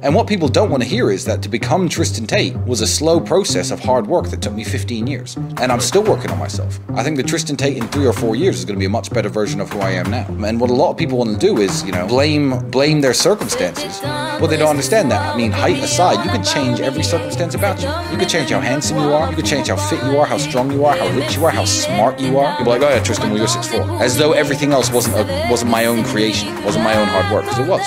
And what people don't want to hear is that to become Tristan Tate was a slow process of hard work that took me 15 years. And I'm still working on myself. I think that Tristan Tate in three or four years is going to be a much better version of who I am now. And what a lot of people want to do is, you know, blame blame their circumstances. Well, they don't understand that. I mean, height aside, you can change every circumstance about you. You could change how handsome you are. You could change how fit you are, how strong you are, how rich you are, how smart you are. You'd be like, oh yeah, Tristan, well you're 6'4". As though everything else wasn't a, wasn't my own creation, wasn't my own hard work, because it was.